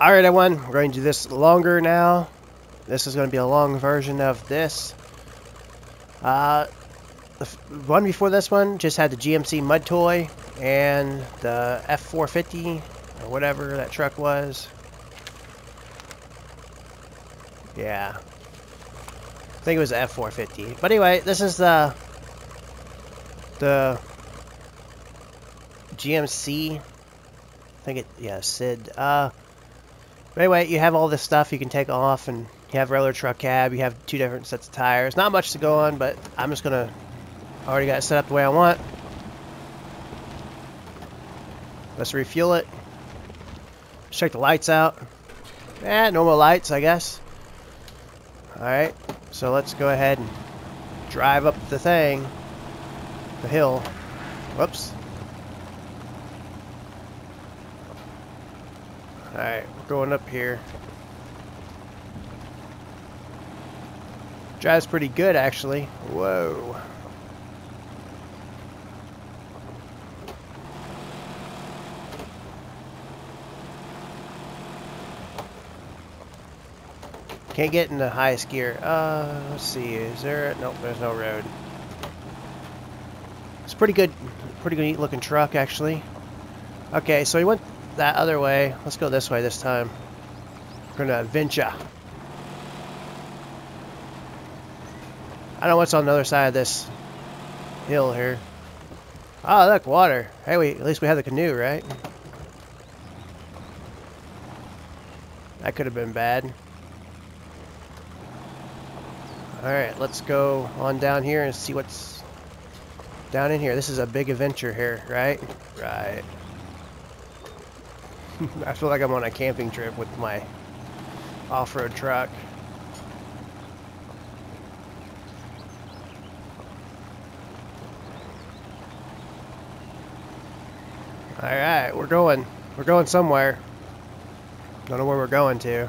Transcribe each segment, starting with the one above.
Alright everyone, we're going to do this longer now. This is going to be a long version of this. Uh, the one before this one just had the GMC Mud Toy and the F450 or whatever that truck was. Yeah. I think it was the F450. But anyway, this is the the GMC. I think it, yeah, Sid. Uh, but anyway, you have all this stuff you can take off, and you have regular truck cab. You have two different sets of tires. Not much to go on, but I'm just gonna I already got it set up the way I want. Let's refuel it. Check the lights out. Eh, normal lights, I guess. Alright, so let's go ahead and drive up the thing. The hill. Whoops. Alright, going up here. Drives pretty good, actually. Whoa. Can't get in the highest gear. Uh, let's see. Is there? Nope, there's no road. It's pretty good, pretty good looking truck actually. Okay, so we went that other way. Let's go this way this time. We're gonna venture. I don't know what's on the other side of this hill here. Oh, look, water. Hey, we, at least we have the canoe, right? That could have been bad. Alright, let's go on down here and see what's down in here. This is a big adventure here, right? Right. I feel like I'm on a camping trip with my off-road truck. Alright, we're going. We're going somewhere. Don't know where we're going to.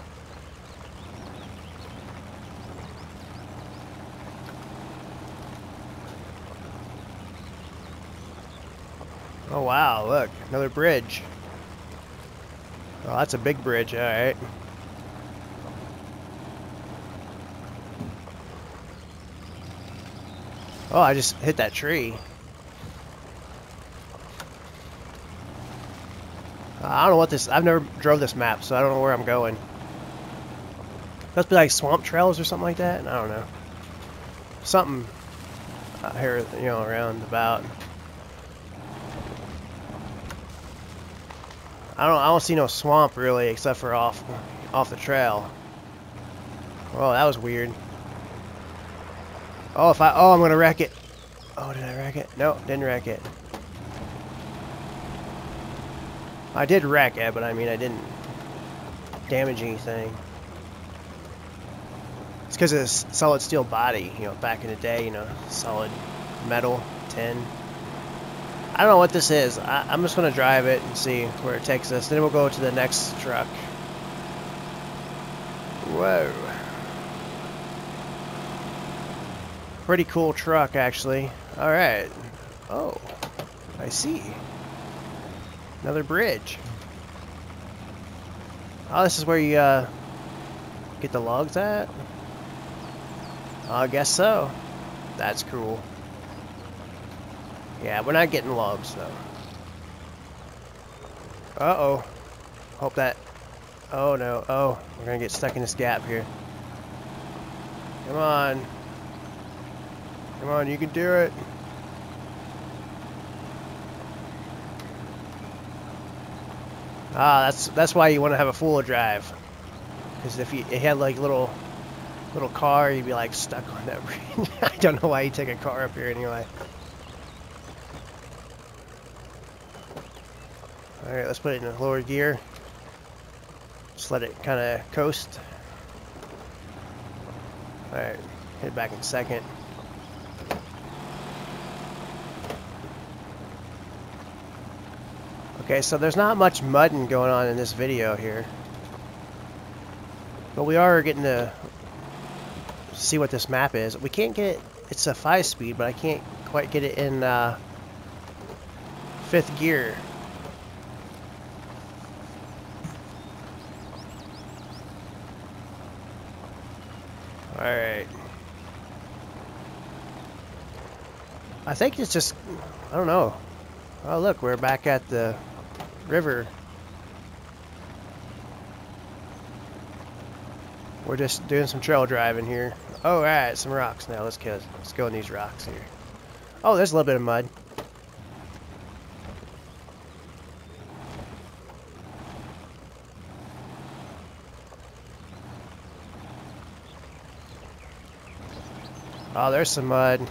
Oh wow, look, another bridge. Oh, that's a big bridge, alright. Oh, I just hit that tree. I don't know what this, I've never drove this map, so I don't know where I'm going. Must be like swamp trails or something like that, I don't know. Something out here, you know, around about. I don't I don't see no swamp really except for off off the trail. Oh, that was weird. Oh, if I oh, I'm gonna wreck it. Oh, did I wreck it? No, didn't wreck it. I did wreck it, but I mean I didn't damage anything. It's because of this solid steel body, you know, back in the day, you know, solid metal, tin. I don't know what this is. I, am just going to drive it and see where it takes us. Then we'll go to the next truck. Whoa. Pretty cool truck, actually. Alright. Oh. I see. Another bridge. Oh, this is where you uh, get the logs at? I guess so. That's cool. Yeah, we're not getting logs, though. Uh-oh. Hope that... Oh, no. Oh, we're gonna get stuck in this gap here. Come on. Come on, you can do it. Ah, that's that's why you want to have a full drive. Because if you, had like little little car, you'd be like stuck on that. I don't know why you take a car up here anyway. Alright, let's put it in lower gear. Just let it kind of coast. Alright, hit back in second. Okay, so there's not much mudding going on in this video here. But we are getting to see what this map is. We can't get it, it's a 5 speed, but I can't quite get it in uh, 5th gear. Alright. I think it's just, I don't know. Oh look, we're back at the river. We're just doing some trail driving here. Oh, alright, some rocks now. Let's go, let's go in these rocks here. Oh, there's a little bit of mud. Oh, there's some mud.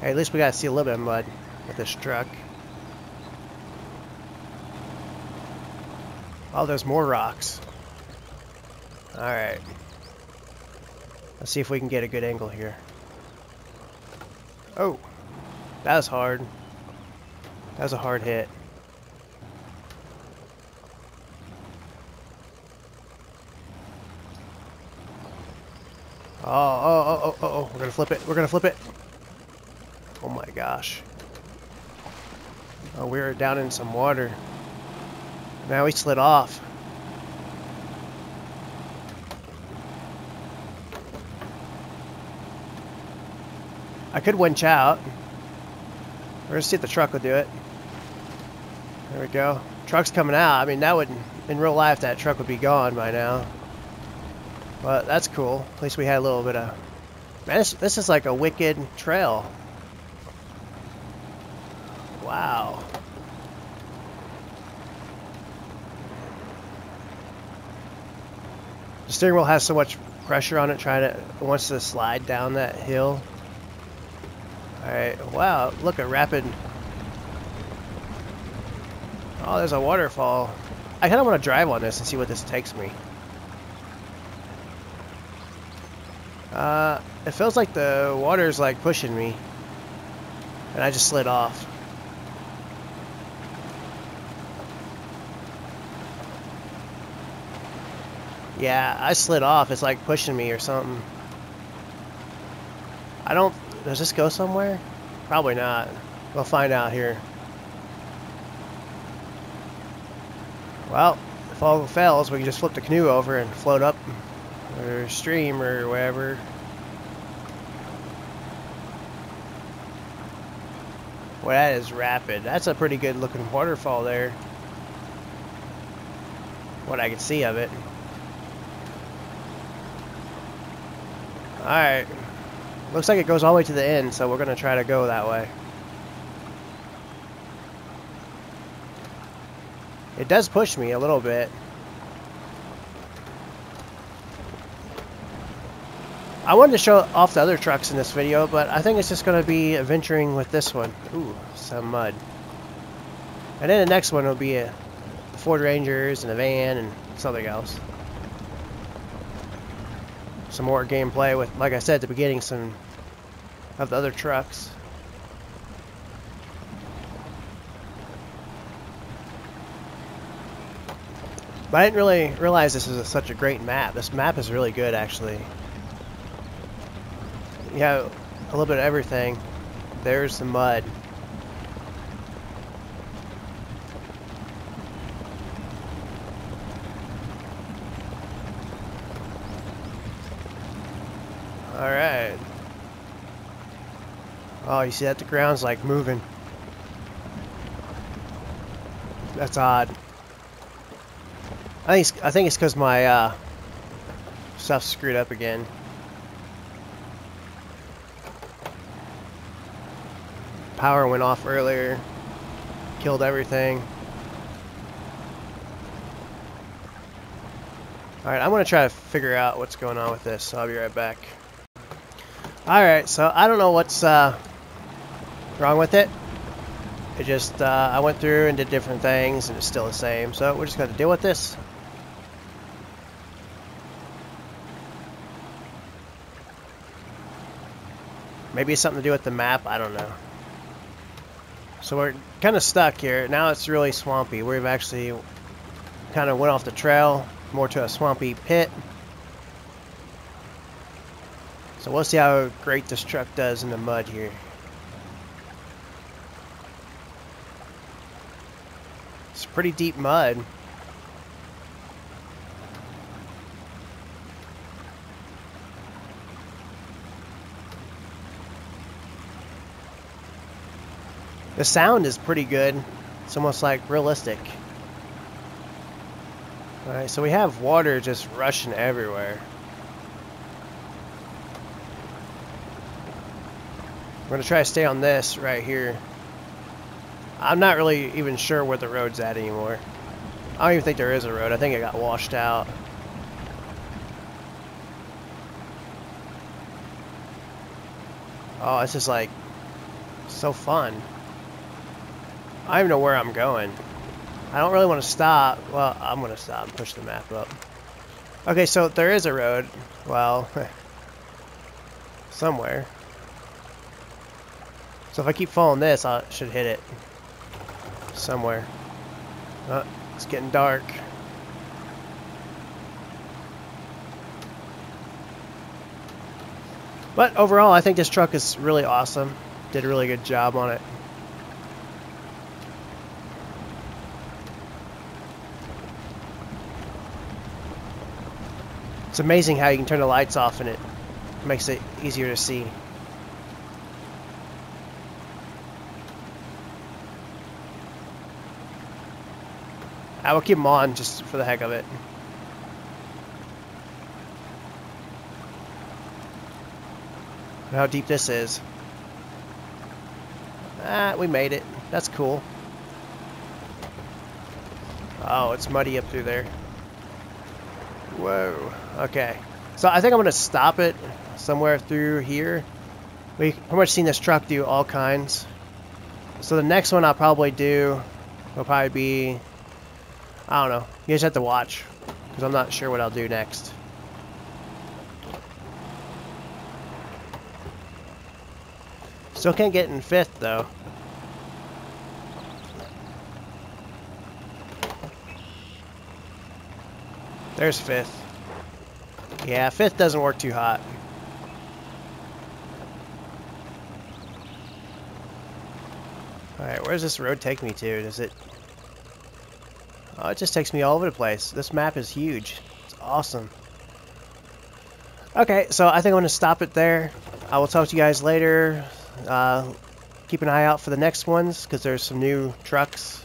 Hey, at least we got to see a little bit of mud with this truck. Oh, there's more rocks. Alright. Let's see if we can get a good angle here. Oh, that was hard. That was a hard hit. Oh, oh, oh, oh, oh, oh, we're gonna flip it. We're gonna flip it. Oh my gosh. Oh, we are down in some water. Now we slid off. I could winch out. We're gonna see if the truck will do it. There we go. Truck's coming out. I mean, that would, in real life, that truck would be gone by now. But that's cool. At least we had a little bit of... Man, this, this is like a wicked trail. Wow. The steering wheel has so much pressure on it trying to... It wants to slide down that hill. Alright, wow, look, a rapid... Oh, there's a waterfall. I kind of want to drive on this and see what this takes me. Uh, it feels like the water's like pushing me. And I just slid off. Yeah, I slid off. It's like pushing me or something. I don't... Does this go somewhere? Probably not. We'll find out here. Well, if all fails, we can just flip the canoe over and float up or stream or whatever. Well, that is rapid. That's a pretty good looking waterfall there. What I can see of it. Alright. Looks like it goes all the way to the end, so we're going to try to go that way. It does push me a little bit. I wanted to show off the other trucks in this video, but I think it's just going to be adventuring with this one. Ooh, some mud. And then the next one will be uh, a Ford Rangers and a van and something else. Some more gameplay with, like I said at the beginning, some of the other trucks. But I didn't really realize this is a, such a great map. This map is really good, actually have a little bit of everything. There's the mud. Alright. Oh, you see that? The ground's like moving. That's odd. I think it's, I think it's because my uh, stuff's screwed up again. Power went off earlier. Killed everything. Alright, I'm going to try to figure out what's going on with this, so I'll be right back. Alright, so I don't know what's uh, wrong with it. It just, uh, I went through and did different things, and it's still the same. So we're just going to deal with this. Maybe it's something to do with the map, I don't know. So we're kind of stuck here. Now it's really swampy. We've actually kind of went off the trail, more to a swampy pit. So we'll see how great this truck does in the mud here. It's pretty deep mud. The sound is pretty good. It's almost like realistic. Alright, so we have water just rushing everywhere. I'm going to try to stay on this right here. I'm not really even sure where the road's at anymore. I don't even think there is a road. I think it got washed out. Oh, it's just like so fun. I don't even know where I'm going. I don't really want to stop. Well, I'm going to stop and push the map up. Okay, so there is a road. Well, somewhere. So if I keep following this, I should hit it somewhere. Oh, it's getting dark. But overall, I think this truck is really awesome. Did a really good job on it. It's amazing how you can turn the lights off and it makes it easier to see. I will keep them on just for the heck of it. how deep this is. Ah, we made it. That's cool. Oh, it's muddy up through there. Whoa. Okay. So I think I'm going to stop it somewhere through here. We've pretty much seen this truck do all kinds. So the next one I'll probably do will probably be I don't know. You guys have to watch, because I'm not sure what I'll do next. Still can't get in fifth, though. There's fifth. Yeah, fifth doesn't work too hot. Alright, where does this road take me to? Does it Oh, it just takes me all over the place. This map is huge. It's awesome. Okay, so I think I'm going to stop it there. I will talk to you guys later. Uh, keep an eye out for the next ones because there's some new trucks.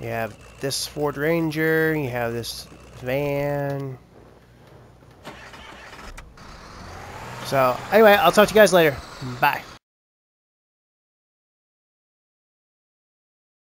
You have this Ford Ranger. You have this van. So, anyway, I'll talk to you guys later. Bye.